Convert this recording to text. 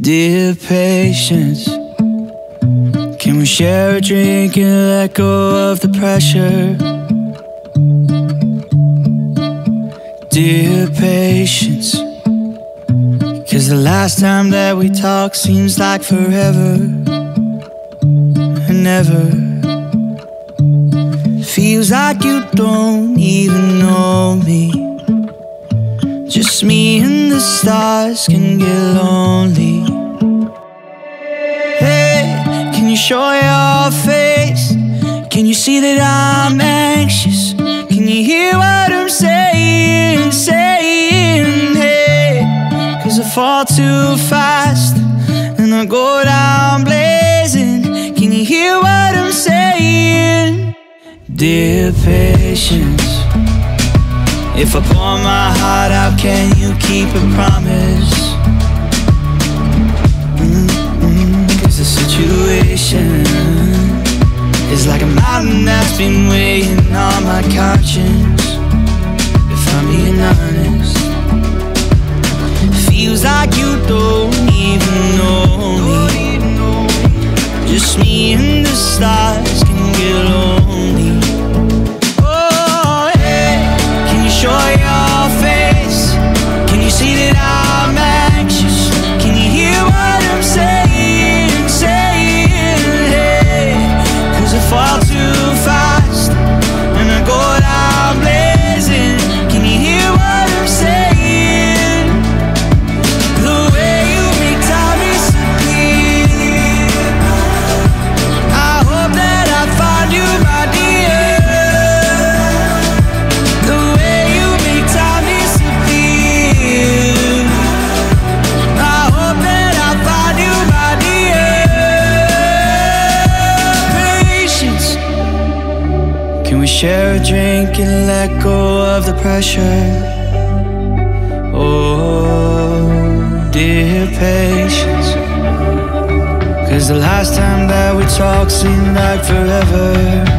Dear patience, can we share a drink and let go of the pressure? Dear patience, cause the last time that we talked seems like forever and never. Feels like you don't even know me. Me and the stars can get lonely. Hey, can you show your face? Can you see that I'm anxious? Can you hear what I'm saying? Saying, hey, cause I fall too fast and I go down blazing. Can you hear what I'm saying? Dear patience. If I pour my heart out, can you keep a promise? Mm-mm, Cause the situation is like a mountain that's been weighing on my conscience. If I'm being honest, share a drink and let go of the pressure? Oh, dear patience. Cause the last time that we talked seemed like forever.